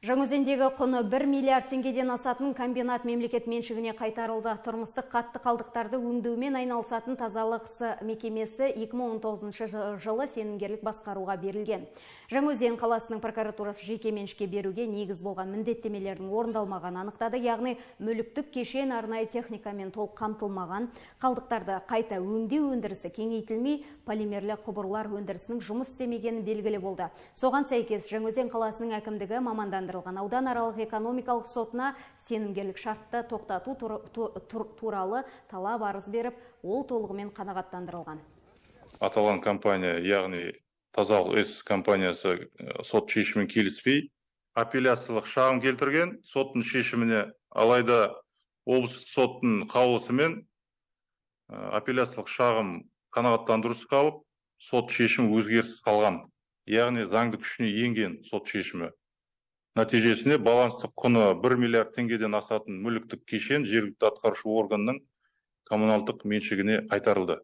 Жаңözендегі құны 1 миллиард теңгеден асатын комбинат мемлекет меншігіне қайтарылды. Тұрмыстық қатты қалдықтарды өңдеумен айналысатын тазалықсы мекемесі 2019 жылы сенімгерлік басқаруға берілген. Жаңөзен қаласының прокуратурасы жеке меншікке беруге негіз болған міндеттемелердің орындалмаған анықтады, яғни мүліктік кешен арнайы техникамен толық қамтылмаған, қалдықтарды қайта өңдеу өндірісі кеңейтілмей, полимерлі құбырлар өндірісінің жұмыс істемегені белгілі болды. Соған сәйкес Жаңөзен қаласының әкімдігі аудан аралық экономикалық сотына сенімгерлік шартты тоқтату туралы талап арыз беріп, ол толығымен қанағаттандырылған. аталған компания яғни тазалық с компаниясы сот шешімімен келіспей апелляциялық шағым келтірген соттың шешіміне алайда облыстық соттың қаулысымен апелляциялық шағым қанағаттандырусыз қалып сот шешімі өзгеріссіз қалған яғни заңды күшіне енген сот шешімі нәтижесінде баланстық құны бір миллиард теңгеден асатын мүліктік кешен жергілікті атқарушы органның коммуналдық меншігіне қайтарылды.